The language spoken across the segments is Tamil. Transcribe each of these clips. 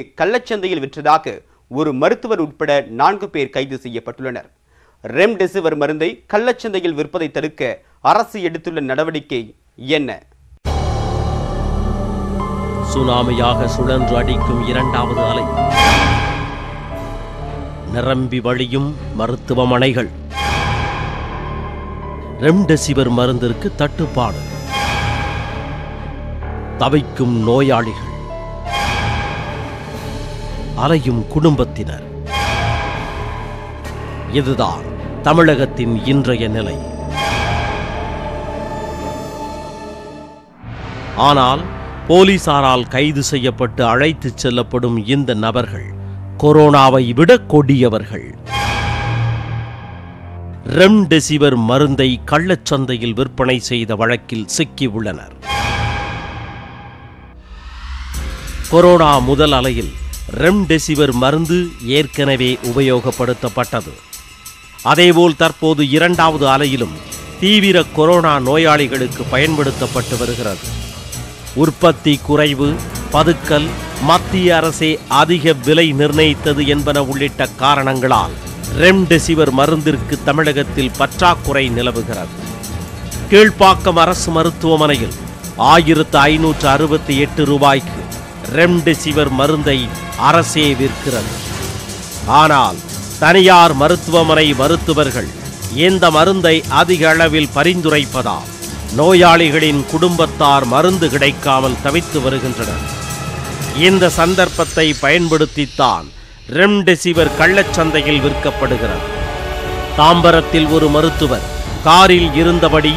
கள்ளச்சந்தையில் விற்றதாக ஒரு மருத்துவர் உட்பட நான்கு பேர் கைது செய்யப்பட்டுள்ளனர். ரெம்டெசிவர் மருந்தை கள்ளச்சந்தையில் விற்பதை தடுக்க அரசு எடுத்துள்ள நடவடிக்கை என்ன? சுனாமியாக சுழன்று அடிக்கும் இரண்டாவது அலை. நிரம்பி வழியும் மருத்துவமனைகள். ரெம்டெசிவர் மருந்திற்கு தட்டுப்பாடு. தவிக்கும் நோயாளிகள். அலையும் குடும்பத்தினர். இதுதான் தமிழகத்தின் இன்றைய நிலை. ஆனால் போலீசாரால் கைது செய்யப்பட்டு அழைத்துச் செல்லப்படும் இந்த நபர்கள் கொரோனாவை விட கொடியவர்கள். ரெம்டெசிவர் மருந்தை கள்ளச்சந்தையில் விற்பனை செய்த வழக்கில் சிக்கியுள்ளனர் கொரோனா முதல் அலையில் ரெம்டெசிவர் மருந்து ஏற்கனவே உபயோகப்படுத்தப்பட்டது. அதேபோல் தற்போது இரண்டாவது அலையிலும் தீவிர கொரோனா நோயாளிகளுக்கு பயன்படுத்தப்பட்டு வருகிறது. உற்பத்தி குறைவு பதுக்கல் மத்திய அரசே அதிக விலை நிர்ணயித்தது என்பன உள்ளிட்ட காரணங்களால் ரெம்டெசிவர் மருந்திற்கு தமிழகத்தில் பற்றாக்குறை நிலவுகிறது. கீழ்ப்பாக்கம் அரசு மருத்துவமனையில் ஆயிரத்து ஐநூற்று அறுபத்தி எட்டு ரூபாய்க்கு ரெம்டெசிவர் மருந்தை அரசே விற்கிறது. ஆனால் தனியார் மருத்துவமனை மருத்துவர்கள் இந்த மருந்தை அதிக அளவில் பரிந்துரைப்பதால் நோயாளிகளின் குடும்பத்தார் மருந்து கிடைக்காமல் தவித்து வருகின்றனர். இந்த சந்தர்ப்பத்தை பயன்படுத்தித்தான் ரெம்டெசிவர் கள்ளச்சந்தையில் விற்கப்படுகிறது. தாம்பரத்தில் ஒரு மருத்துவர் காரில் இருந்தபடி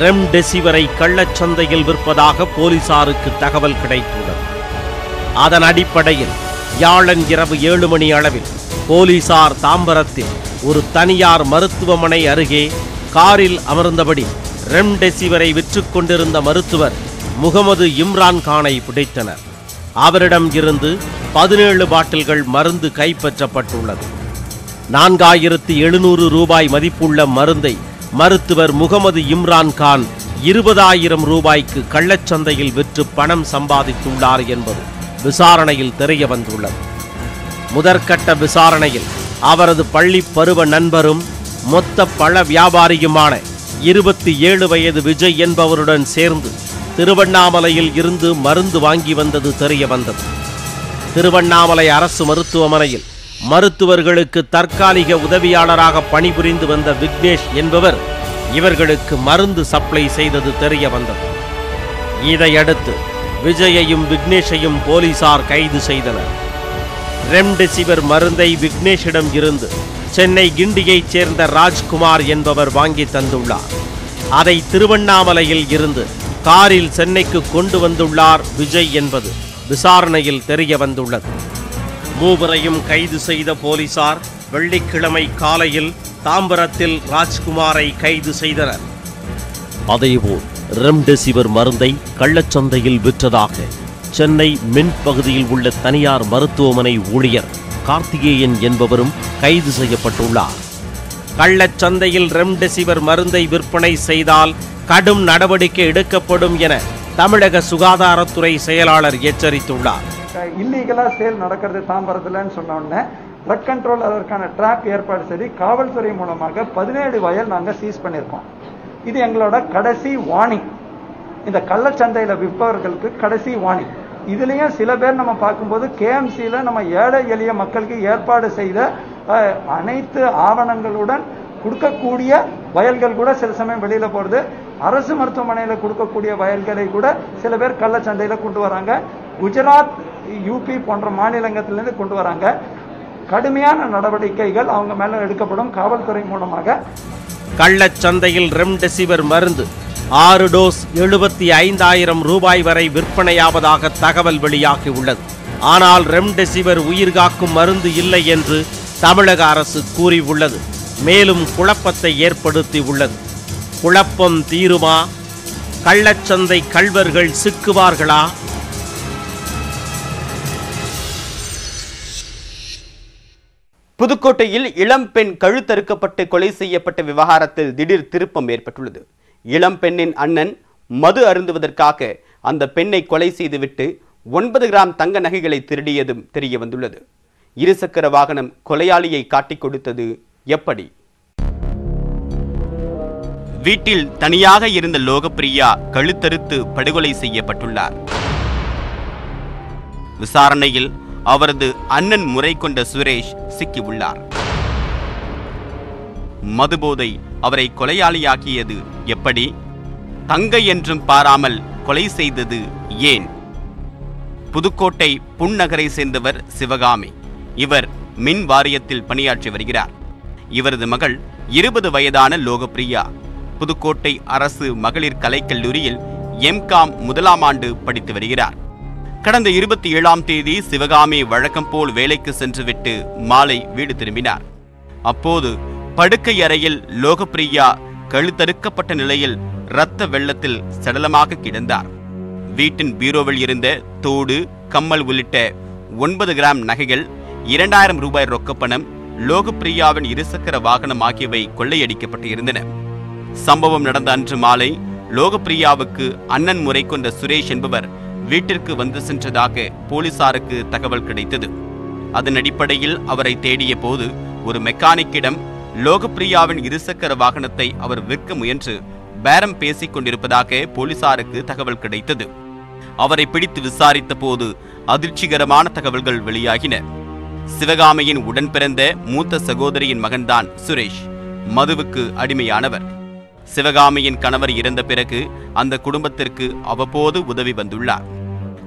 ரெம்டெசிவரை கள்ளச்சந்தையில் விற்பதாக போலீசாருக்கு தகவல் கிடைத்துள்ளது. அதன் அடிப்படையில் வியாழன் இரவு ஏழு மணி அளவில் போலீசார் தாம்பரத்தில் ஒரு தனியார் மருத்துவமனை அருகே காரில் அமர்ந்தபடி ரெம்டெசிவரை விற்றுக்கொண்டிருந்த மருத்துவர் முகமது இம்ரான் கானை பிடித்தனர் அவரிடம் இருந்து பதினேழு பாட்டில்கள் மருந்து கைப்பற்றப்பட்டுள்ளது. நான்காயிரத்து எழுநூறு ரூபாய் மதிப்புள்ள மருந்தை மருத்துவர் முகமது இம்ரான் கான் இருபதாயிரம் ரூபாய்க்கு கள்ளச்சந்தையில் விற்று பணம் சம்பாதித்துள்ளார் என்பது விசாரணையில் தெரிய வந்துள்ளது. முதற்கட்ட விசாரணையில் அவரது பள்ளி பருவ நண்பரும் மொத்த பழ வியாபாரியுமான இருபத்தி ஏழு வயது விஜய் என்பவருடன் சேர்ந்து திருவண்ணாமலையில் இருந்து மருந்து வாங்கி வந்தது தெரிய வந்தது. திருவண்ணாமலை அரசு மருத்துவமனையில் மருத்துவர்களுக்கு தற்காலிக உதவியாளராக பணிபுரிந்து வந்த விக்னேஷ் என்பவர் இவர்களுக்கு மருந்து சப்ளை செய்தது தெரிய வந்தது. இதையடுத்து விஜயையும் விக்னேஷையும் போலீசார் கைது செய்தனர். ரெம்டெசிவிர் மருந்தை விக்னேஷிடம் இருந்து சென்னை கிண்டியைச் சேர்ந்த ராஜ்குமார் என்பவர் வாங்கி தந்துள்ளார். அதை திருவண்ணாமலையில் இருந்து காரில் சென்னைக்கு கொண்டு வந்துள்ளார் விஜய் என்பது விசாரணையில் தெரிய வந்துள்ளது. மூவரையும் கைது செய்த போலீசார் வெள்ளிக்கிழமை காலையில் தாம்பரத்தில் ராஜ்குமாரை கைது செய்தனர். அதேபோல் ரெம்டெசிவிர் மருந்தை கள்ளச்சந்தையில் விற்றதாக சென்னை மின் பகுதியில் உள்ள தனியார் மருத்துவமனை ஊழியர் கார்த்திகேயன் என்பவரும் கைது செய்யப்பட்டுள்ளார். கள்ளச்சந்தையில் ரெம்டெசிவிர் மருந்தை விற்பனை செய்தால் கடும் நடவடிக்கை எடுக்கப்படும் என தமிழக சுகாதாரத்துறை செயலாளர் எச்சரித்துள்ளார். இல்லீகலா சேல் நடக்கிறது தாம்பரத்துலன்னு சொன்ன உடனே ட்ரக் கண்ட்ரோல் அதற்கான ட்ராப் ஏற்பாடு சரி காவல்துறை மூலமாக பதினேழு வயல் நாங்கள் சீஸ் பண்ணியிருக்கோம். இது எங்களோட கடைசி வார்னிங் இந்த கள்ளச்சந்தையில் விற்பவர்களுக்கு கடைசி வார்னிங் இதுலேயும் சில பேர் நம்ம பார்க்கும்போது கேஎம்சியில் நம்ம ஏழை எளிய மக்களுக்கு ஏற்பாடு செய்த அனைத்து ஆவணங்களுடன் கொடுக்கக்கூடிய வயல்கள் கூட சில சமயம் வெளியில் போகிறது அரசு மருத்துவமனையில் கொடுக்கக்கூடிய வயல்களை கூட சில பேர் கள்ளச்சந்தையில் கொண்டு வராங்க. குஜராத் யூபி போன்ற மாநிலங்கத்திலேருந்து கொண்டு வராங்க. கடுமையான நடவடிக்கைகள் அவங்க மேல எடுக்கப்படும் காவல்துறை மூலமாக. கள்ளச்சந்தையில் ரெம்டெசிவிர் மருந்து. ஆறு டோஸ் எழுபத்தி ஐந்தாயிரம் ரூபாய் வரை விற்பனையாவதாக தகவல் வெளியாகி உள்ளது. ஆனால் ரெம்டெசிவிர் உயிர்காக்கும் மருந்து இல்லை என்று தமிழக அரசு கூறியுள்ளது. மேலும் குழப்பத்தை ஏற்படுத்தி உள்ளது. குழப்பம் தீருமா? கள்ளச்சந்தை கள்வர்கள் சிக்குவார்களா? புதுக்கோட்டையில் இளம் பெண் கழுத்தறுக்கப்பட்டு கொலை செய்யப்பட்ட விவகாரத்தில் திடீர் திருப்பம் ஏற்பட்டுள்ளது. இளம் பெண்ணின் அண்ணன் மது அருந்துவதற்காக அந்த பெண்ணை கொலை செய்துவிட்டு ஒன்பது கிராம் தங்க நகைகளை திருடியதும் தெரிய வந்துள்ளது இருசக்கர வாகனம் கொலையாளியை காட்டிக் கொடுத்தது எப்படி? வீட்டில் தனியாக இருந்த லோகப்பிரியா கழுத்தறுத்து படுகொலை செய்யப்பட்டுள்ளார். விசாரணையில் அவரது அண்ணன் முறை கொண்ட சுரேஷ் சிக்கியுள்ளார். மதுபோதை அவரை கொலையாளியாக்கியது எப்படி? தங்கை என்றும் பாராமல் கொலை செய்தது ஏன்? புதுக்கோட்டை புன்னகரை சேர்ந்தவர் சிவகாமி. இவர் மின் வாரியத்தில் பணியாற்றி வருகிறார். இவரது மகள் இருபது வயதான லோகப்பிரியா. புதுக்கோட்டை அரசு மகளிர் கலைக்கல்லூரியில் எம்காம் முதலாம் ஆண்டு படித்து வருகிறார். கடந்த இருபத்தி ஏழாம் தேதி சிவகாமி வழக்கம் போல் வேலைக்கு சென்றுவிட்டு மாலை வீடு திரும்பினார். அப்போது படுக்கை அறையில் லோகப்பிரியா கழுத்தறுக்கப்பட்ட நிலையில் இரத்த வெள்ளத்தில் சடலமாக கிடந்தார். வீட்டின் பீரோவில் இருந்த தோடு கம்மல் உள்ளிட்ட ஒன்பது கிராம் நகைகள் இரண்டாயிரம் ரூபாய் ரொக்கப்பணம் லோகப்பிரியாவின் இருசக்கர வாகனம் ஆகியவை கொள்ளையடிக்கப்பட்டு இருந்தன சம்பவம் நடந்த அன்று மாலை லோகப்பிரியாவுக்கு அண்ணன் முறை கொண்ட சுரேஷ் என்பவர் வீட்டிற்கு வந்து சென்றதாக போலீசாருக்கு தகவல் கிடைத்தது. அதன் அடிப்படையில் அவரை தேடிய போது ஒரு மெக்கானிக்கிடம் லோகப்பிரியாவின் இருசக்கர வாகனத்தை அவர் விற்க முயன்று பேரம் பேசிக் கொண்டிருப்பதாக போலீசாருக்கு தகவல் கிடைத்தது. அவரை பிடித்து விசாரித்த போது அதிர்ச்சிகரமான தகவல்கள் வெளியாகின. சிவகாமியின் உடன் பிறந்த மூத்த சகோதரியின் மகன்தான் சுரேஷ் மதுவுக்கு அடிமையானவர். சிவகாமியின் கணவர் இறந்த பிறகு அந்த குடும்பத்திற்கு அவ்வப்போது உதவி வந்துள்ளார்.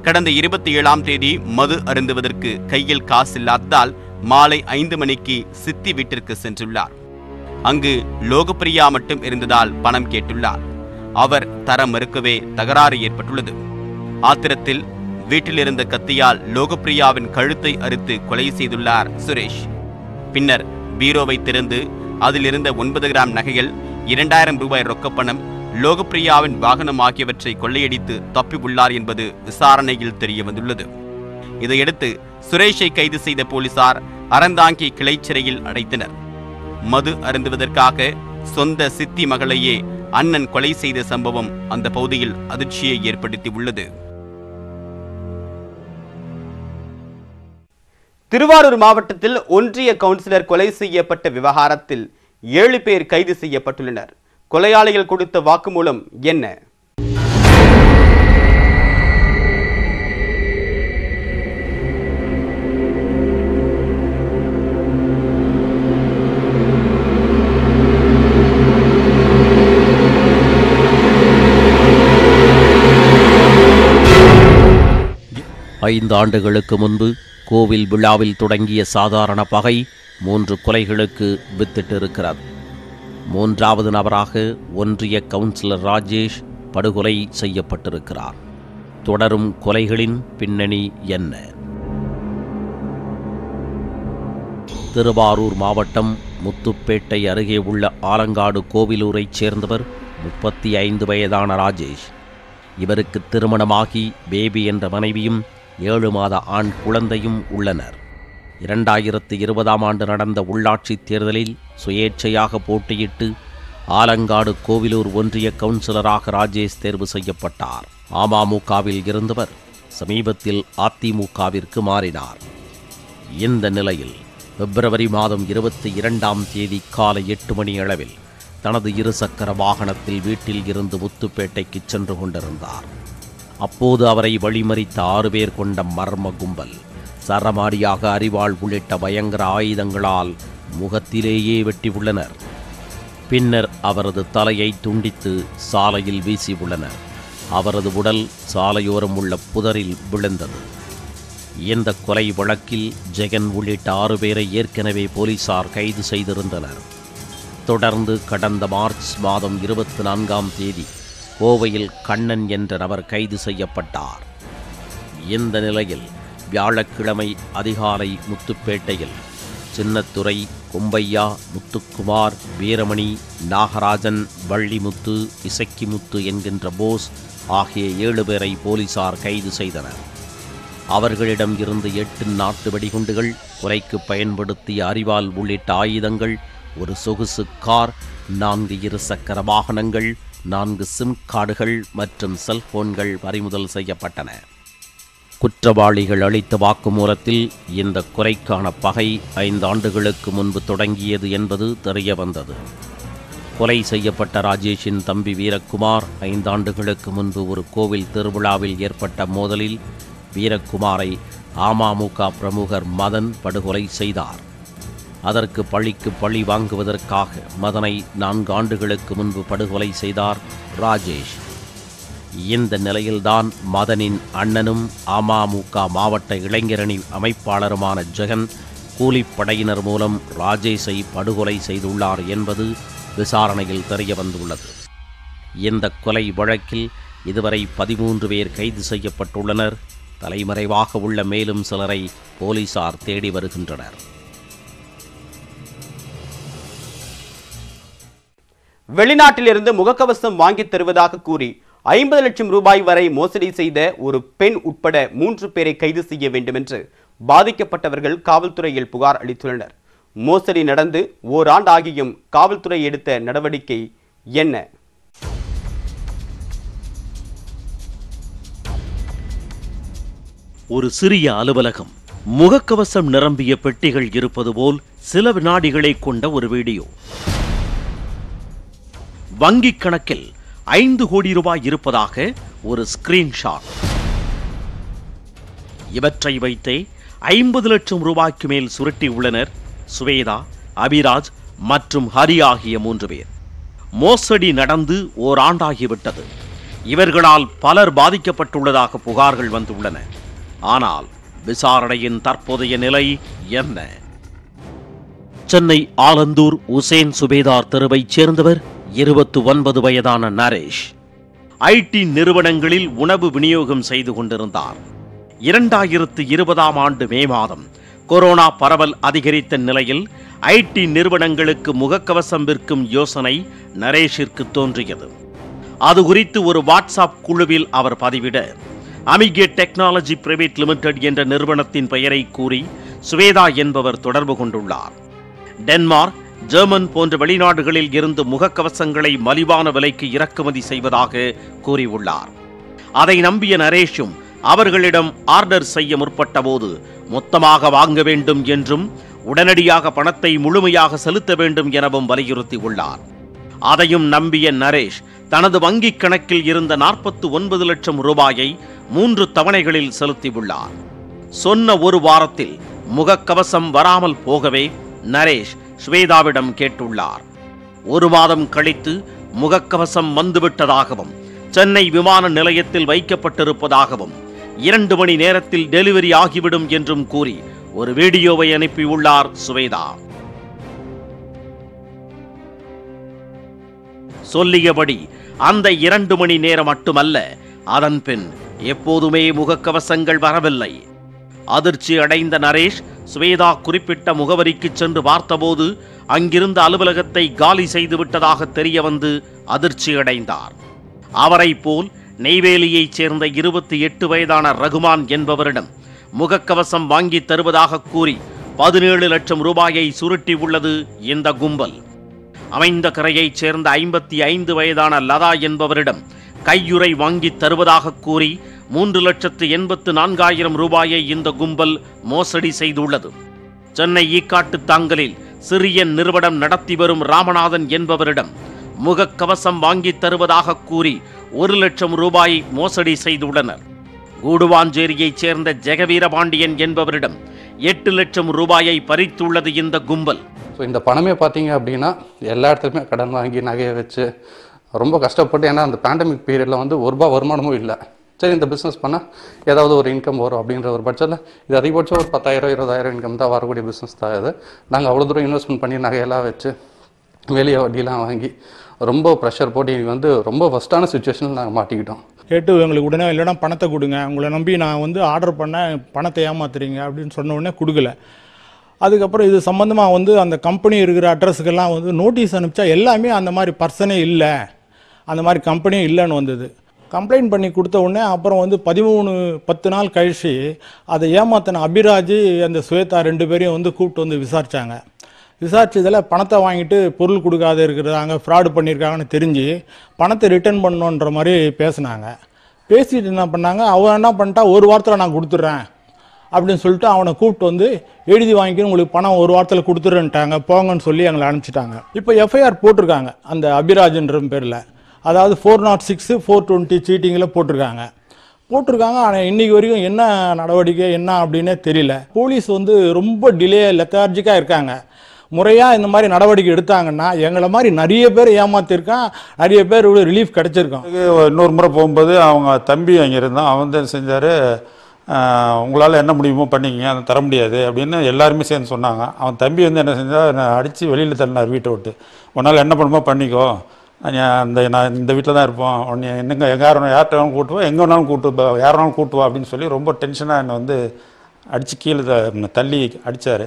கடந்த இருபத்தி ஏழாம் தேதி மது அருந்துவதற்கு கையில் காசில்லாததால் மாலை ஐந்து மணிக்கு சித்தி வீட்டிற்கு சென்றுள்ளார். அங்கு லோகப்பிரியா மட்டும் இருந்ததால் பணம் கேட்டுள்ளார். அவர் தர மறுக்கவே தகராறு ஏற்பட்டுள்ளது. ஆத்திரத்தில் வீட்டிலிருந்த கத்தியால் லோகப்பிரியாவின் கழுத்தை அறுத்து கொலை செய்துள்ளார் சுரேஷ். பின்னர் பீரோவை திறந்து அதிலிருந்த ஒன்பது கிராம் நகைகள் இரண்டாயிரம் ரூபாய் ரொக்கப்பணம் லோகப்பிரியாவின் வாகனம் ஆகியவற்றை கொள்ளையடித்து தப்பி உள்ளார் என்பது விசாரணையில் தெரிய வந்துள்ளது இதையடுத்து சுரேஷை கைது செய்த போலீசார் அறந்தாங்கி கிளை சிறையில் அடைத்தனர். மது அருந்துவதற்காக சொந்த சித்தி மகளையே அண்ணன் கொலை செய்த சம்பவம் அந்த பகுதியில் அதிர்ச்சியை ஏற்படுத்தி உள்ளது திருவாரூர் மாவட்டத்தில் ஒன்றிய கவுன்சிலர் கொலை செய்யப்பட்ட விவகாரத்தில் ஏழு பேர் கைது செய்யப்பட்டுள்ளனர். கொலையாளிகள் கொடுத்த வாக்குமூலம் என்ன? ஐந்து ஆண்டுகளுக்கு முன்பு கோவில் விழாவில் தொடங்கிய சாதாரண பகை மூன்று கொலைகளுக்கு வித்திட்டிருக்கிறது. மூன்றாவது நபராக ஒன்றிய கவுன்சிலர் ராஜேஷ் படுகொலை செய்யப்பட்டிருக்கிறார். தொடரும் கொலைகளின் பின்னணி என்ன? திருவாரூர் மாவட்டம் முத்துப்பேட்டை அருகே உள்ள ஆலங்காடு கோவிலூரைச் சேர்ந்தவர் முப்பத்தி ஐந்து வயதான ராஜேஷ். இவருக்கு திருமணமாகி பேபி என்ற மனைவியும் ஏழு மாத ஆண் குழந்தையும் உள்ளனர். இரண்டாயிரத்து இருபதாம் ஆண்டு நடந்த உள்ளாட்சித் தேர்தலில் சுயேட்சையாக போட்டியிட்டு ஆலங்காடு கோவிலூர் ஒன்றிய கவுன்சிலராக ராஜேஷ் தேர்வு செய்யப்பட்டார். அமமுகவில் இருந்தவர் சமீபத்தில் அதிமுகவிற்கு மாறினார். இந்த நிலையில் பிப்ரவரி மாதம் இருபத்தி இரண்டாம் தேதி காலை எட்டு மணி அளவில் தனது இருசக்கர வாகனத்தில் வீட்டில் இருந்து முத்துப்பேட்டைக்கு சென்று கொண்டிருந்தார். அப்போது அவரை வழிமறித்த ஆறு பேர் கொண்ட மர்ம கும்பல் சரமாரியாக அறிவாள் உள்ளிட்ட பயங்கர ஆயுதங்களால் முகத்திலேயே வெட்டியுள்ளனர் பின்னர் அவரது தலையை துண்டித்து சாலையில் வீசியுள்ளனர் அவரது உடல் சாலையோரம் உள்ள புதரில் விழுந்தது. இந்த கொலை வழக்கில் ஜெகன் உள்ளிட்ட ஆறு பேரை ஏற்கனவே போலீசார் கைது செய்திருந்தனர். தொடர்ந்து கடந்த மார்ச் மாதம் இருபத்தி நான்காம் தேதி கோவையில் கண்ணன் என்ற நபர் கைது செய்யப்பட்டார். இந்த நிலையில் வியாழக்கிழமை அதிகாலை முத்துப்பேட்டையில் சின்னத்துறை கொம்பையா முத்துக்குமார் வீரமணி நாகராஜன் வள்ளிமுத்து இசக்கிமுத்து என்கின்ற போஸ் ஆகிய ஏழு பேரை போலீசார் கைது செய்தனர். அவர்களிடம் இருந்து எட்டு நாட்டு வெடிகுண்டுகள் கொலைக்கு பயன்படுத்திய அரிவாள் உள்ளிட்ட ஆயுதங்கள் ஒரு சொகுசு கார் நான்கு இருசக்கர வாகனங்கள் நான்கு சிம் கார்டுகள் மற்றும் செல்போன்கள் பறிமுதல் செய்யப்பட்டன. குற்றவாளிகள் அளித்த வாக்குமூலத்தில் இந்த குறைக்கான பகை ஐந்தாண்டுகளுக்கு முன்பு தொடங்கியது என்பது தெரிய வந்தது கொலை செய்யப்பட்ட ராஜேஷின் தம்பி வீரக்குமார் ஐந்தாண்டுகளுக்கு முன்பு ஒரு கோவில் திருவிழாவில் ஏற்பட்ட மோதலில் வீரக்குமாரை அமமுக பிரமுகர் மதன் படுகொலை செய்தார். அதற்கு பழிக்கு பழி வாங்குவதற்காக மதனை நான்கு ஆண்டுகளுக்கு முன்பு படுகொலை செய்தார் ராஜேஷ். இந்த நிலையில்தான் மதனின் அண்ணனும் அமமுக மாவட்ட இளைஞரணி அமைப்பாளருமான ஜெகன் கூலிப்படையினர் மூலம் ராஜேஷை படுகொலை செய்துள்ளார் என்பது விசாரணையில் தெரிய வந்துள்ளது இந்த கொலை வழக்கில் இதுவரை பதிமூன்று பேர் கைது செய்யப்பட்டுள்ளனர். தலைமறைவாக உள்ள மேலும் சிலரை போலீசார் தேடி வருகின்றனர். வெளிநாட்டிலிருந்து முகக்கவசம் வாங்கித் தருவதாக கூறி ஐம்பது லட்சம் ரூபாய் வரை மோசடி செய்த ஒரு பெண் உட்பட மூன்று பேரை கைது செய்ய வேண்டும் என்று பாதிக்கப்பட்டவர்கள் காவல்துறையில் புகார் அளித்துள்ளனர். மோசடி நடந்து ஓராண்டு ஆகியும் காவல்துறை எடுத்த நடவடிக்கை என்ன? ஒரு சிறிய அலுவலகம். முகக்கவசம் நிரம்பிய பெட்டிகள் இருப்பது போல் சில வினாடிகளை கொண்ட ஒரு வீடியோ. வங்கிக் கணக்கில் ஐந்து கோடி ரூபாய் இருப்பதாக ஒரு ஸ்கிரீன்ஷாட் இவற்றை வைத்தே ஐம்பது லட்சம் ரூபாய்க்கு மேல் சுருட்டி உள்ளனர் சுவேதா அபிராஜ் மற்றும் ஹரி ஆகிய மூன்று பேர். மோசடி நடந்து ஓராண்டாகிவிட்டது. இவர்களால் பலர் பாதிக்கப்பட்டுள்ளதாக புகார்கள் வந்துள்ளன. ஆனால் விசாரணையின் தற்போதைய நிலை என்ன? சென்னை ஆலந்தூர் உசேன் சுபேதார் தெருவைச் சேர்ந்தவர் இருபத்து ஒன்பது வயதான நரேஷ் ஐடி நிறுவனங்களில் உணவு விநியோகம் செய்து கொண்டிருந்தார். இரண்டாயிரத்து இருபதாம் ஆண்டு மே மாதம் கொரோனா பரவல் அதிகரித்த நிலையில் ஐடி நிறுவனங்களுக்கு முகக்கவசம் விற்கும் யோசனை நரேஷிற்கு தோன்றியது. அது குறித்து ஒரு வாட்ஸ்அப் குழுவில் அவர் பதிவிட அமிகே டெக்னாலஜி பிரைவேட் லிமிடெட் என்ற நிறுவனத்தின் பெயரை கூறி சுவேதா என்பவர் தொடர்பு கொண்டுள்ளார். டென்மார்க் ஜெர்மன் போன்ற வெளிநாடுகளில் இருந்து முகக்கவசங்களை மலிவான விலைக்கு இறக்குமதி செய்வதாக கூறியுள்ளார். அதை நம்பிய நரேஷும் அவர்களிடம் ஆர்டர் செய்ய முற்பட்டபோது மொத்தமாக வாங்க வேண்டும் என்றும் உடனடியாக பணத்தை முழுமையாக செலுத்த வேண்டும் எனவும் வலியுறுத்தியுள்ளார். அதையும் நம்பிய நரேஷ் தனது வங்கிக் கணக்கில் இருந்த நாற்பத்து ஒன்பது லட்சம் ரூபாயை மூன்று தவணைகளில் செலுத்தியுள்ளார். சொன்ன ஒரு வாரத்தில் முகக்கவசம் வராமல் போகவே நரேஷ் ஸ்வேதாவிடம் கேட்டுள்ளார். ஒரு மாதம் கழித்து முகக்கவசம் வந்துவிட்டதாகவும் சென்னை விமான நிலையத்தில் வைக்கப்பட்டிருப்பதாகவும் இரண்டு மணி நேரத்தில் டெலிவரி ஆகிவிடும் என்றும் கூறி ஒரு வீடியோவை அனுப்பியுள்ளார் சுவேதா சொல்லியபடி அந்த இரண்டு மணி நேரம் மட்டுமல்ல அதன் பின் எப்போதுமே முகக்கவசங்கள் வரவில்லை. அதிர்ச்சி அடைந்த நரேஷ் சுவேதா குறிப்பிட்ட முகவரிக்கு சென்று பார்த்தபோது அங்கிருந்த அலுவலகத்தை காலி செய்து விட்டதாக தெரிய வந்து அதிர்ச்சி அடைந்தார் அவரைப் போல் நெய்வேலியைச் சேர்ந்த இருபத்தி எட்டு வயதான ரகுமான் என்பவரிடம் முகக்கவசம் வாங்கி தருவதாக கூறி பதினேழு லட்சம் ரூபாயை சுருட்டி உள்ளது இந்த கும்பல். அமைந்த கரையைச் சேர்ந்த ஐம்பத்தி ஐந்து வயதான லதா என்பவரிடம் கையுறை வாங்கி தருவதாக கூறி மூன்று லட்சத்து எண்பத்து நான்காயிரம் ரூபாயை இந்த கும்பல் மோசடி செய்துள்ளது. சென்னை ஈக்காட்டு தாங்கலில் சிறிய நிறுவனம் நடத்தி வரும் ராமநாதன் என்பவரிடம் முகக்கவசம் வாங்கி தருவதாக கூறி ஒரு லட்சம் ரூபாய் மோசடி செய்துள்ளனர். கூடுவாஞ்சேரியைச் சேர்ந்த ஜெகவீரபாண்டியன் என்பவரிடம் எட்டு லட்சம் ரூபாயை பறித்துள்ளது இந்த கும்பல். ஸோ இந்த பணமே பார்த்தீங்க அப்படின்னா எல்லா இடத்துலையுமே கடன் வாங்கி நகையை வச்சு ரொம்ப கஷ்டப்பட்டு ஏன்னா அந்த பேண்டமிக் பீரியடில் வந்து ஒரு ரூபா வருமானமும் இல்லை. சரி இந்த பிஸ்னஸ் பண்ணால் ஏதாவது ஒரு இன்கம் வரும் அப்படின்ற ஒரு பட்சத்தில் இது அதிகபட்சம் ஒரு பத்தாயிரம் இருபதாயிரம் இன்கம் தான் வரக்கூடிய பிஸ்னஸ் தான் இது. நாங்கள் அவ்வளோ தூரம் இன்வெஸ்ட்மெண்ட் பண்ணி நகையெல்லாம் வச்சு வெளியே வட்டிலாம் வாங்கி ரொம்ப ப்ரெஷர் போட்டு இன்னைக்கு வந்து ரொம்ப ஃபஸ்ட்டான சுச்சுவேஷனில் நாங்கள் மாட்டிக்கிட்டோம். கேட்டு எங்களுக்கு உடனே இல்லைனா பணத்தை கொடுங்க. உங்களை நம்பி நான் வந்து ஆர்டர் பண்ணேன் பணத்தை ஏமாத்துறீங்க அப்படின்னு சொன்ன உடனே கொடுக்கல. அதுக்கப்புறம் இது சம்மந்தமாக வந்து அந்த கம்பெனி இருக்கிற அட்ரஸுக்கெல்லாம் வந்து நோட்டீஸ் அனுப்பிச்சா எல்லாமே அந்த மாதிரி பர்சனே இல்லை. அந்த மாதிரி கம்பெனியும் இல்லைன்னு வந்தது. கம்ப்ளைண்ட் பண்ணி கொடுத்த உடனே அப்புறம் வந்து பதிமூணு பத்து நாள் கழிச்சு அதை ஏமாத்தின அபிராஜ் அந்த ஸ்வேதா ரெண்டு பேரையும் வந்து கூப்பிட்டு வந்து விசாரித்தாங்க விசாரிச்சதில் பணத்தை வாங்கிட்டு பொருள் கொடுக்காத இருக்கிறாங்க ஃப்ராடு பண்ணியிருக்காங்கன்னு தெரிஞ்சு பணத்தை ரிட்டர்ன் பண்ணணுன்ற மாதிரி பேசுனாங்க. பேசிட்டு என்ன பண்ணாங்க? அவன் என்ன பண்ணிட்டா ஒரு வாரத்தில் நான் கொடுத்துட்றேன் அப்படின்னு சொல்லிட்டு அவனை கூப்பிட்டு வந்து எழுதி வாங்கிக்கணும் உங்களுக்கு பணம் ஒரு வாரத்தில் கொடுத்துருன்ட்டாங்க போங்கன்னு சொல்லி எங்களை அனுப்பிச்சிட்டாங்க. இப்போ எஃப்ஐஆர் போட்டிருக்காங்க அந்த அபிராஜன்ற பேரில். அதாவது four nought six four twenty சீட்டிங்கில் போட்டிருக்காங்க. போட்டிருக்காங்க ஆனால் இன்றைக்கி வரைக்கும் என்ன நடவடிக்கை என்ன அப்படின்னே தெரியல. போலீஸ் வந்து ரொம்ப டிலே லெத்தார்ஜிக்காக இருக்காங்க. முறையாக இந்த மாதிரி நடவடிக்கை எடுத்தாங்கன்னா எங்களை மாதிரி நிறைய பேர் ஏமாத்திருக்கான் நிறைய பேர் ரிலீஃப் கிடைச்சிருக்கான். இன்னொரு முறை போகும்போது அவங்க தம்பி அங்கே இருந்தான். அவன் தான் செஞ்சார் உங்களால் என்ன முடியுமோ பண்ணிக்கங்க அதை தர முடியாது அப்படின்னு எல்லாருமே சேர்ந்து சொன்னாங்க. அவன் தம்பி வந்து என்ன செஞ்சால் அடித்து வெளியில் தள்ளினார் வீட்டை விட்டு. உன்னால் என்ன பண்ணுமோ பண்ணிக்கோ. அந்த நான் இந்த வீட்டில் தான் இருப்போம். உன்னை என்னங்க எங்கே யாரும் யார்கிட்ட வேணாலும் கூட்டுவோம் எங்கே வேணாலும் கூட்டு யார் வேணாலும் கூட்டுவா அப்படின்னு சொல்லி ரொம்ப டென்ஷனாக என்னை வந்து அடித்து கீழே த- தள்ளி அடித்தார்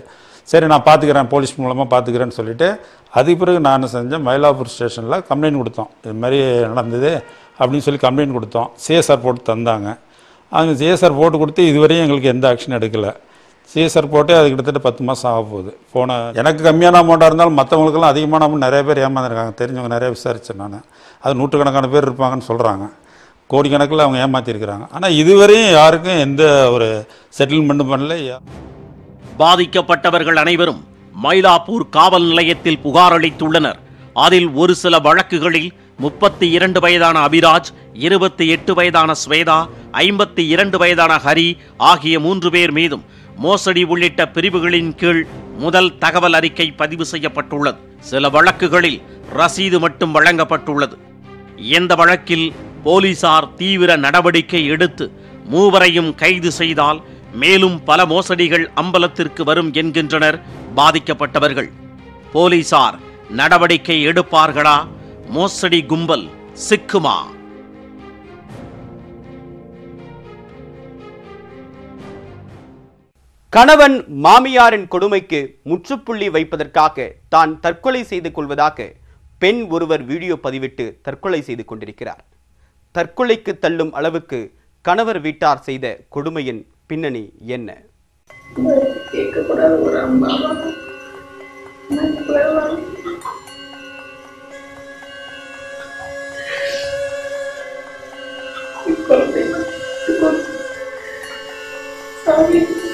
சரி நான் பார்த்துக்கிறேன் போலீஸ் மூலமாக பார்த்துக்கிறேன்னு சொல்லிவிட்டு அதுக்கு பிறகு நான் என்ன செஞ்சேன் மயிலாப்பூர் ஸ்டேஷனில் கம்ப்ளைண்ட் கொடுத்தோம். இது மாதிரி நடந்தது அப்படின்னு சொல்லி கம்ப்ளைண்ட் கொடுத்தோம். சிஎஸ்ஆர் போட்டு தந்தாங்க. அவங்க சிஎஸ்ஆர் போட்டு கொடுத்து இதுவரையும் எங்களுக்கு எந்த ஆக்ஷன் எடுக்கலை. சிஎஸ்ஆர் போட்டு அது கிட்டத்தட்ட பத்து மாதம் ஆக போகுது. போன எனக்கு கம்மியான அமௌண்ட்டாக இருந்தாலும் மற்றவங்களுக்கெல்லாம் அதிகமான அமௌண்ட் நிறைய பேர் ஏமாந்துருக்காங்க. தெரிஞ்சவங்க நிறைய விசாரித்தேன் நான். அது நூற்றுக்கணக்கான பேர் இருப்பாங்கன்னு சொல்கிறாங்க கோடிக்கணக்கில் அவங்க ஏமாற்றிருக்கிறாங்க ஆனால் இதுவரையும் யாருக்கும் எந்த ஒரு செட்டில்மெண்ட்டும் பண்ணல. பாதிக்கப்பட்டவர்கள் அனைவரும் மயிலாப்பூர் காவல் நிலையத்தில் புகார் அளித்துள்ளனர். அதில் ஒரு சில வழக்குகளில் முப்பத்தி இரண்டு வயதான அபிராஜ் இருபத்தி எட்டு வயதான ஸ்வேதா ஐம்பத்தி இரண்டு வயதான ஹரி ஆகிய மூன்று பேர் மீதும் மோசடி உள்ளிட்ட பிரிவுகளின் கீழ் முதல் தகவல் அறிக்கை பதிவு செய்யப்பட்டுள்ளது. சில வழக்குகளில் ரசீது மட்டும் வழங்கப்பட்டுள்ளது. இந்த வழக்கில் போலீசார் தீவிர நடவடிக்கை எடுத்து மூவரையும் கைது செய்தால் மேலும் பல மோசடிகள் அம்பலத்திற்கு வரும் என்கின்றனர் பாதிக்கப்பட்டவர்கள். போலீசார் நடவடிக்கை எடுப்பார்களா? மோசடி கும்பல் சிக்குமா? கணவன் மாமியாரின் கொடுமைக்கு முற்றுப்புள்ளி வைப்பதற்காக தான் தற்கொலை செய்து கொள்வதாக பெண் ஒருவர் வீடியோ பதிவிட்டு தற்கொலை செய்து கொண்டிருக்கிறார் தற்கொலைக்கு தள்ளும் அளவுக்கு கணவர் வீட்டார் செய்த கொடுமையின் பின்னணி என்ன Thank you.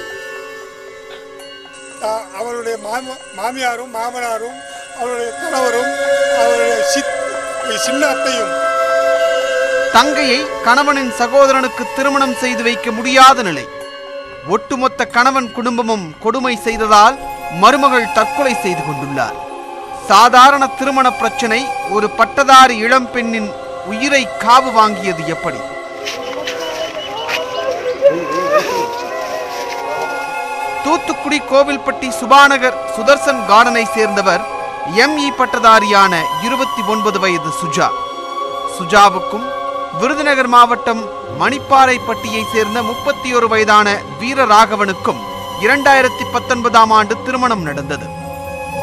அவருடைய மாம மாமியாரும் மாமனாரும் அவருடைய கணவரும் அவருடைய சித் சின்ன அத்தையும் தங்கையை கணவனின் சகோதரனுக்கு திருமணம் செய்து வைக்க முடியாத நிலை. ஒட்டுமொத்த கணவன் குடும்பமும் கொடுமை செய்ததால் மருமகள் தற்கொலை செய்து கொண்டுள்ளார். சாதாரண திருமண பிரச்சனை ஒரு பட்டதாரி இளம்பெண்ணின் உயிரை காவு வாங்கியது எப்படி? தூத்துக்குடி கோவில்பட்டி சுபாநகர் சுதர்சன் கார்டனை சேர்ந்தவர் எம்இ பட்டதாரியான இருபத்தி ஒன்பது வயது சுஜா. சுஜாவுக்கும் விருதுநகர் மாவட்டம் மணிப்பாறைப்பட்டியை சேர்ந்த முப்பத்தி ஒரு வயதான வீரராகவனுக்கும் இரண்டாயிரத்தி பத்தொன்பதாம் ஆண்டு திருமணம் நடந்தது.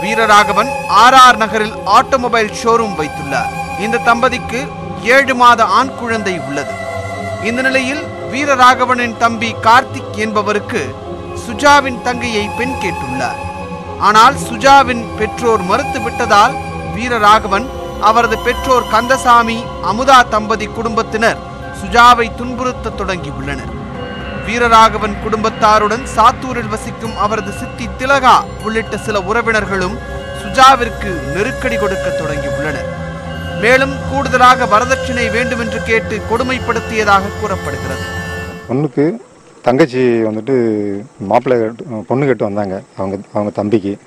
வீரராகவன் ஆர் ஆர் நகரில் ஆட்டோமொபைல் ஷோரூம் வைத்துள்ளார். இந்த தம்பதிக்கு ஏழு மாத ஆண் குழந்தை உள்ளது. இந்த நிலையில் வீரராகவனின் தம்பி கார்த்திக் என்பவருக்கு சுஜாவின் தங்கையை பெண் கேட்டுள்ளார். ஆனால் சுஜாவின் பெற்றோர் மறுத்து விட்டதால் வீரராகவன் அவரது பெற்றோர் கந்தசாமி அமுதா தம்பதி குடும்பத்தினர் சுஜாவை துன்புறுத்த தொடங்கியுள்ளனர். வீரராகவன் குடும்பத்தாருடன் சாத்தூரில் வசிக்கும் அவரது சித்தி திலகா உள்ளிட்ட சில உறவினர்களும் சுஜாவிற்கு நெருக்கடி கொடுக்க தொடங்கியுள்ளனர். மேலும் கூடுதலாக வரதட்சணை வேண்டுமென்று கேட்டு கொடுமைப்படுத்தியதாக கூறப்படுகிறது. பொண்ணுக்கு தங்கச்சி வந்துட்டு மாப்பிள்ளை கேட்டு- பொண்ணு கேட்டு வந்தாங்க. அவங்க அவங்க தம்பிக்கு.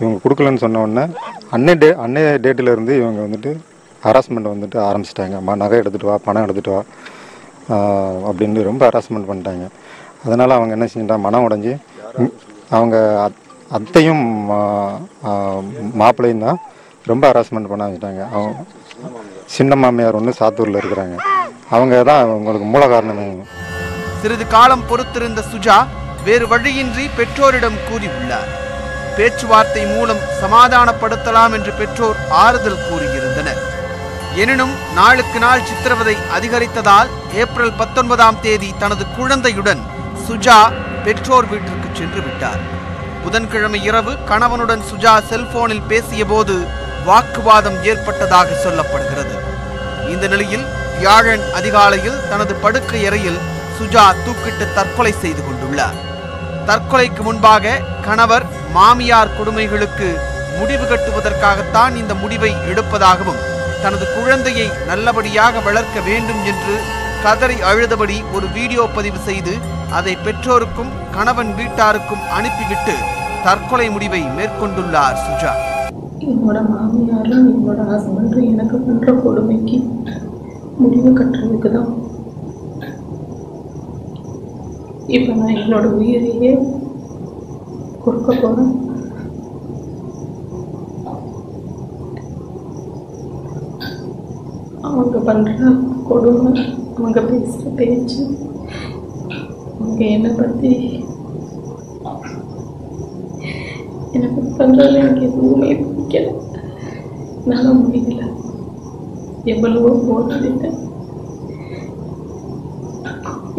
இவங்க கொடுக்கலன்னு சொன்ன உடனே அன்னை டே அன்னைய டேட்டில் இருந்து இவங்க வந்துட்டு ஹராஸ்மெண்ட் வந்துட்டு ஆரம்பிச்சிட்டாங்க. மா நகை எடுத்துகிட்டு வா பணம் எடுத்துகிட்டு வா. அப்படின்னு ரொம்ப ஹராஸ்மெண்ட் பண்ணிட்டாங்க. அதனால் அவங்க என்ன செஞ்சிட்டா மனம் உடஞ்சி அவங்க அத்தையும் மாப்பிள்ளையும் தான் ரொம்ப ஹராஸ்மெண்ட் பண்ண ஆரம்பிச்சிட்டாங்க. அவங்க சின்ன மாமியார் ஒன்று சாத்தூரில் இருக்கிறாங்க. அவங்க தான் உங்களுக்கு மூல காரணமே. சிறிது காலம் பொறுத்திருந்த சுஜா வேறு வழியின்றி பெற்றோரிடம் கூறியுள்ளார். பேச்சுவார்த்தை மூலம் சமாதானப்படுத்தலாம் என்று பெற்றோர் ஆறுதல் கூறியிருந்தனர். எனினும் நாளுக்கு நாள் சித்திரவதை அதிகரித்ததால் ஏப்ரல் பத்தொன்பதாம் தேதி தனது குழந்தையுடன் சுஜா பெற்றோர் வீட்டிற்கு சென்று விட்டார். புதன்கிழமை இரவு கணவனுடன் சுஜா செல்போனில் பேசியபோது வாக்குவாதம் ஏற்பட்டதாக சொல்லப்படுகிறது. இந்த நிலையில் வியாழன் அதிகாலையில் தனது படுக்கை அறையில் சுஜா தூக்கிட்டு தற்கொலை செய்து கொண்டுள்ளார். தற்கொலைக்கு முன்பாக கணவர் மாமியார் கொடுமைகளுக்கு முடிவு கட்டுவதற்காகத்தான் இந்த முடிவை எடுப்பதாகவும் தனது குழந்தையை நல்லபடியாக வளர்க்க வேண்டும் என்று கதறி அழுதபடி ஒரு வீடியோ பதிவு செய்து அதை பெற்றோருக்கும் கணவன் வீட்டாருக்கும் அனுப்பிவிட்டு தற்கொலை முடிவை மேற்கொண்டுள்ளார் சுஜா. என்னோட மாமியாரும் என்னோட ஹஸ்பண்டும் எனக்கு பண்ற கொடுமைக்கு முடிவு கட்டுறதுக்கு தான் இப்போ நான் என்னோட உயிரையே கொடுக்க போறேன் அவங்க பண்ற கொடுமை அவங்க பேசுற பேச்சு அவங்க என்னை பத்தி எனக்கு பண்றது எனக்கு எதுவுமே பிடிக்கல என்னால் முடியல எவ்வளவோ போராடிட்டேன்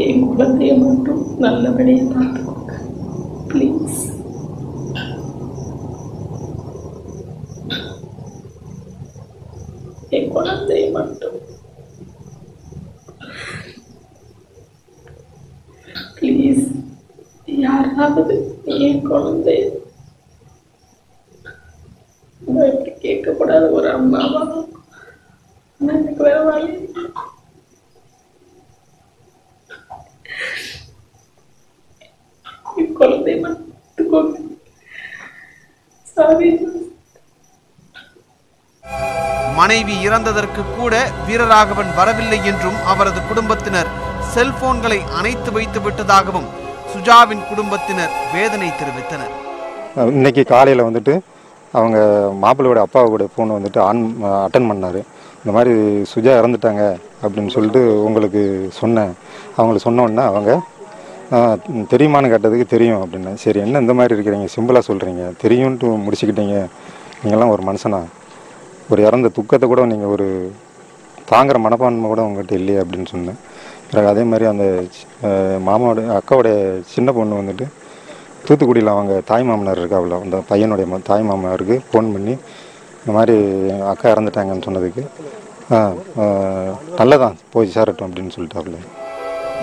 என் குழந்தைய மட்டும் நல்லபடியாக பார்த்து ப்ளீஸ் என் குழந்தைய மட்டும் ப்ளீஸ் யாராவது என் குழந்தைய நான் இப்படி கேட்கக்கூடாது ஒரு அம்மாவா ஆனா எனக்கு வேற வழி இல்லை. என் குழந்தைய மட்டும் சாரி மனைவி இறந்ததற்கு கூட வீரராகவன் வரவில்லை என்றும் அவரது குடும்பத்தினர் செல்போன்களை அணைத்து வைத்து விட்டதாகவும் சுஜாவின் குடும்பத்தினர் வேதனை தெரிவித்தனர். இன்னைக்கு காலையில் வந்துட்டு அவங்க மாப்பிள்ளையோட அப்பாவோட ஃபோனை வந்துட்டு ஆன் அட்டன் பண்ணார். இந்த மாதிரி சுஜா இறந்துட்டாங்க அப்படின்னு சொல்லிட்டு உங்களுக்கு சொன்னேன். அவங்களுக்கு சொன்னோன்னே அவங்க தெரியுமான்னு கேட்டதுக்கு தெரியும் அப்படின்னு சரி என்ன இந்த மாதிரி இருக்கிறீங்க? சிம்பிளாக சொல்கிறீங்க தெரியும்ன்ட்டு முடிச்சுக்கிட்டீங்க. நீங்கள்லாம் ஒரு மனுஷனா? ஒரு இறந்த துக்கத்தை கூட நீங்கள் ஒரு தாங்குற மனப்பான்மை கூட உங்கள்கிட்ட இல்லையே அப்படின்னு சொன்னேன். பிறகு அதே மாதிரி அந்த மாமாவோட அக்காவோடைய சின்ன பொண்ணு வந்துட்டு தூத்துக்குடியில் அவங்க தாய் மாமனார் இருக்காப்புல அந்த பையனுடைய தாய் மாமனாருக்கு ஃபோன் பண்ணி இந்த மாதிரி அக்கா இறந்துட்டாங்கன்னு சொன்னதுக்கு ஆ, நல்லதான் போய் சேரட்டும் அப்படின்னு சொல்லிட்டாப்புல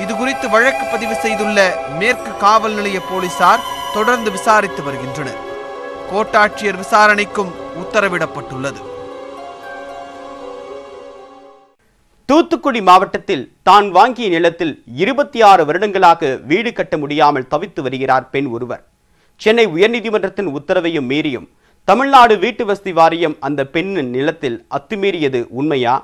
இது குறித்து வழக்கு பதிவு செய்துள்ள மேற்கு காவல் நிலைய போலீசார் தொடர்ந்து விசாரித்து வருகின்றனர். கோட்டாட்சியர் விசாரணைக்கும் உத்தரவிடப்பட்டுள்ளது. தூத்துக்குடி மாவட்டத்தில் தான் வாங்கிய நிலத்தில் இருபத்தி ஆறு வருடங்களாக வீடு கட்ட முடியாமல் தவித்து வருகிறார் பெண் ஒருவர். சென்னை உயர்நீதிமன்றத்தின் உத்தரவையும் மீறியும் தமிழ்நாடு வீட்டு வசதி வாரியம் அந்த பெண்ணின் நிலத்தில் அத்துமீறியது உண்மையா?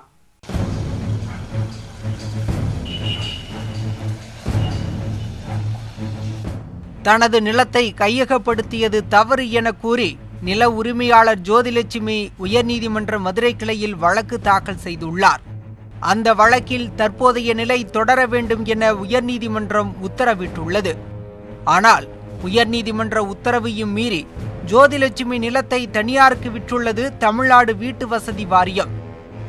தனது நிலத்தை கையகப்படுத்தியது தவறு என கூறி நில உரிமையாளர் ஜோதிலட்சுமி உயர்நீதிமன்ற மதுரை கிளையில் வழக்கு தாக்கல் செய்துள்ளார். அந்த வழக்கில் தற்போதைய நிலை தொடர வேண்டும் என உயர்நீதிமன்றம் உத்தரவிட்டுள்ளது. ஆனால் உயர்நீதிமன்ற உத்தரவையும் மீறி ஜோதிலட்சுமி நிலத்தை தனியாருக்கு விற்றுள்ளது தமிழ்நாடு வீட்டு வசதி வாரியம்.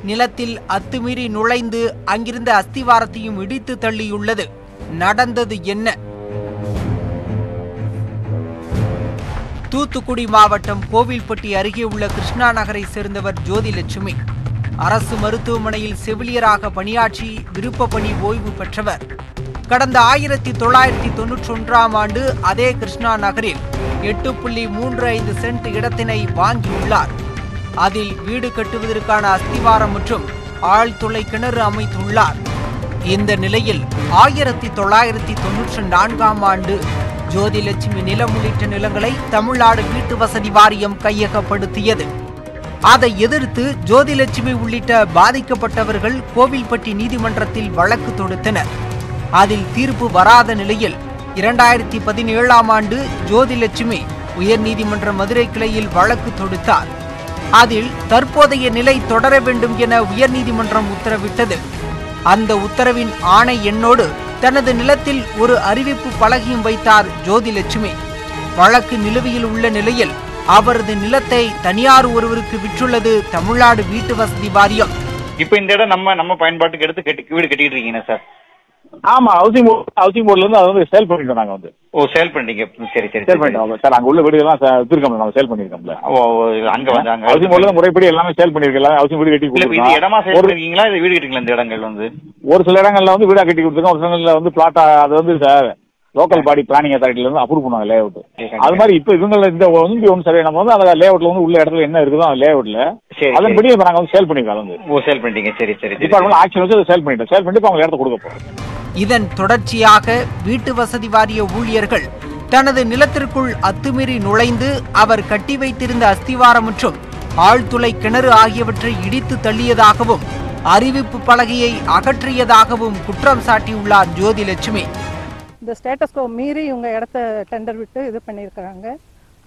நிலத்தில் அத்துமீறி நுழைந்து அங்கிருந்த அஸ்திவாரத்தையும் இடித்து தள்ளியுள்ளது. நடந்தது என்ன? தூத்துக்குடி மாவட்டம் கோவில்பட்டி அருகே உள்ள கிருஷ்ணா நகரை சேர்ந்தவர் ஜோதிலட்சுமி. அரசு மருத்துவமனையில் செவிலியராக பணியாற்றி விருப்ப பணி ஓய்வு பெற்றவர். கடந்த ஆயிரத்தி தொள்ளாயிரத்தி தொன்னூற்றி ஒன்றாம் ஆண்டு அதே கிருஷ்ணா நகரில் எட்டு புள்ளி மூன்று ஐந்து சென்ட் இடத்தினை வாங்கியுள்ளார். அதில் வீடு கட்டுவதற்கான அஸ்திவாரம் மற்றும் ஆழ்துளை கிணறு அமைத்துள்ளார். இந்த நிலையில் ஆயிரத்தி தொள்ளாயிரத்தி தொன்னூற்றி நான்காம் ஆண்டு ஜோதிலட்சுமி நிலம் உள்ளிட்ட நிலங்களை தமிழ்நாடு வீட்டு வசதி வாரியம் கையகப்படுத்தியது. அதை எதிர்த்து ஜோதிலட்சுமி உள்ளிட்ட பாதிக்கப்பட்டவர்கள் கோவில்பட்டி நீதிமன்றத்தில் வழக்கு தொடுத்தனர். அதில் தீர்ப்பு வராத நிலையில் இரண்டாயிரத்தி பதினேழாம் ஆண்டு ஜோதிலட்சுமி உயர்நீதிமன்ற மதுரை கிளையில் வழக்கு தொடுத்தார். அதில் தற்போதைய நிலை தொடர வேண்டும் என உயர்நீதிமன்றம் உத்தரவிட்டது. அந்த உத்தரவின் ஆணை எண்ணோடு தனது நிலத்தில் ஒரு அறிவிப்பு பலகையும் வைத்தார் ஜோதிலட்சுமி. வழக்கு நிலுவையில் உள்ள நிலையில் அவரது நிலத்தை தனியார் ஒருவருக்கு விற்றுள்ளது தமிழ்நாடு வீட்டு வசதி வாரியம். இப்போ இந்த இடம் நம்ம நம்ம பயன்பாட்டுக்கு எடுத்து கட்டி வீடு கட்டிட்டு இருக்கீங்க சார்? ஆமா ஹவுசிங் போர்டு ஹவுசிங் போர்டுல இருந்து அதை வந்து சேல் பண்ணிட்டோம் நாங்க வந்து. ஓ சேல் பண்ணிட்டீங்க. சரி சரி சேல் பண்ணிட்டோம். சார் அங்க உள்ள வீடுகள்லாம் ச- வித்திருக்கோம்ல நம்ம சேல் பண்ணிருக்கோம்ல ஓ அங்க வந்து அங்க ஹவுசிங் போர்டுல முறைப்படி எல்லாமே சேல் பண்ணிருக்கோம் எல்லாமே ஹவுசிங் வீடு கட்டி இது கொடுத்துருக்கோம். இடமா சேல் பண்ணிருக்கீங்களா? இது வீடு கட்டிங்களா இந்த இடங்கள் வந்து? ஒரு சில இடங்கள்ல வந்து வீடா கட்டி கொடுத்துருக்கோம். ஒரு சில இடங்கள்ல வந்து பிளாட்டா அது வந்து சார் லோக்கல் பாடி பிளானிங் அத்தாரிட்டில இருந்து அப்ரூவ் பண்ணுவாங்க லே அவுட் அது மாதிரி இப்ப இவங்க இந்த ஒன்று ஒன் சர்வே நம்ம வந்து அந்த லே அவுட்ல வந்து உள்ள இடத்துல என்ன இருக்குதோ அந்த லே அவுட்ல அதன்படி இப்ப நாங்க வந்து சேல் வந்து ஓ சேல் பண்ணிட்டீங்க. சரி சரி டிபார்ட்மெண்ட் ஆக்ஷன் வச்சு சேல் பண்ணிட்டோம். சேல் பண்ணிட்டு அவங்க இடத்த கொடுக்க போறோம். இதன் தொடர்ச்சியாக வீட்டு வசதி வாரிய ஊழியர்கள் தனது நிலத்திற்குள் அத்துமீறி நுழைந்து அவர் கட்டி வைத்திருந்த அஸ்திவாரம் மற்றும் ஆழ்துளை கிணறு ஆகியவற்றை இடித்து தள்ளியதாகவும் அறிவிப்பு பலகையை அகற்றியதாகவும் குற்றம் சாட்டியுள்ளார் ஜோதிலட்சுமி. இந்த ஸ்டேட்டஸ்கோ மீறி இவங்க இடத்த டெண்டர் விட்டு இது பண்ணியிருக்கிறாங்க.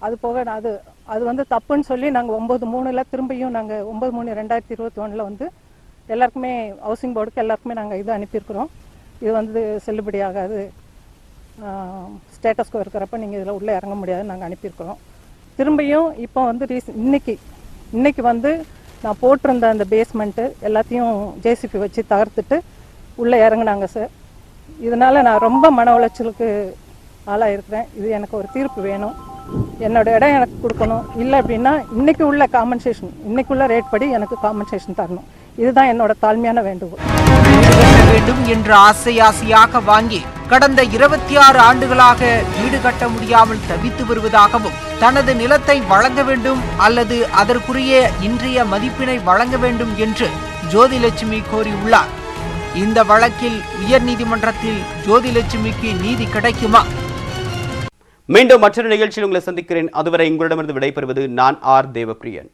அது போக நான் அது அது வந்து தப்புன்னு சொல்லி நாங்கள் ஒம்பது மூணில் திரும்பியும் நாங்கள் ஒம்பது மூணு ரெண்டாயிரத்தி இருபத்தி ஒன்றில் வந்து எல்லாருக்குமே ஹவுசிங் போர்டுக்கு எல்லாருக்குமே நாங்கள் இது அனுப்பியிருக்கிறோம். இது வந்து செல்லுபடியாகாது ஸ்டேட்டஸ்கோ இருக்கிறப்ப நீங்கள் இதில் உள்ளே இறங்க முடியாதுன்னு நாங்கள் அனுப்பியிருக்கிறோம். திரும்பியும் இப்போ வந்து ரீசன் இன்னைக்கு இன்னைக்கு வந்து நான் போட்டிருந்த அந்த பேஸ்மெண்ட்டு எல்லாத்தையும் ஜேசிபி வச்சு தகர்த்துட்டு உள்ளே இறங்குனாங்க சார். இதனால் நான் ரொம்ப மன உளைச்சலுக்கு ஆளாக இருக்கிறேன் இது எனக்கு ஒரு தீர்ப்பு வேணும். என்னோட இடம் எனக்கு கொடுக்கணும். இல்லை அப்படின்னா இன்னைக்கு உள்ள காம்பன்சேஷன் இன்னைக்கு உள்ள ரேட் படி எனக்கு காம்பன்சேஷன் தரணும். இதுதான் என்னோட தாழ்மையான வேண்டுகோள். வேண்டும் என்று ஆசை ஆசையாக வாங்கி கடந்த இருபத்தி ஆறு ஆண்டுகளாக வீடு கட்ட முடியாமல் தவித்து வருவதாகவும் தனது நிலத்தை வழங்க வேண்டும் அல்லது அதற்குரிய இன்றைய மதிப்பினை வழங்க வேண்டும் என்று ஜோதிலட்சுமி கோரியுள்ளார். இந்த வழக்கில் உயர்நீதிமன்றத்தில் ஜோதிலட்சுமிக்கு நீதி கிடைக்குமா? மீண்டும் மற்றொரு நிகழ்ச்சியில் உங்களை சந்திக்கிறேன். அதுவரை உங்களிடமிருந்து விடைபெறுவது நான் ஆர் தேவப்பிரியன்.